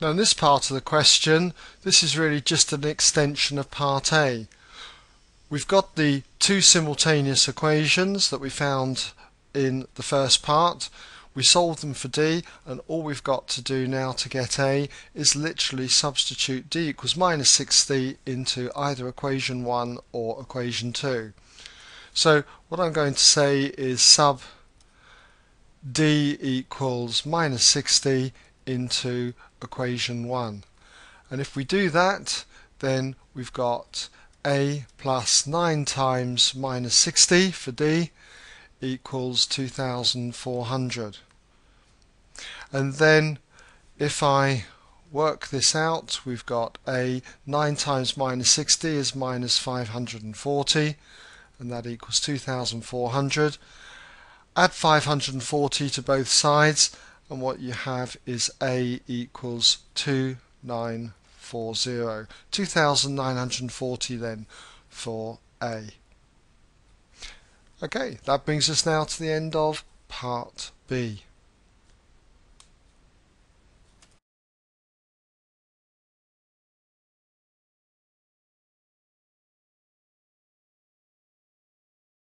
Now in this part of the question, this is really just an extension of part A. We've got the two simultaneous equations that we found in the first part. We solved them for D and all we've got to do now to get A is literally substitute D equals minus 60 into either equation 1 or equation 2. So what I'm going to say is sub D equals minus 60 into equation 1. And if we do that, then we've got a plus 9 times minus 60 for D equals 2400. And then if I work this out, we've got a 9 times minus 60 is minus 540, and that equals 2400. Add 540 to both sides, and what you have is A equals 2940. 2940 then for A. Okay, that brings us now to the end of part B.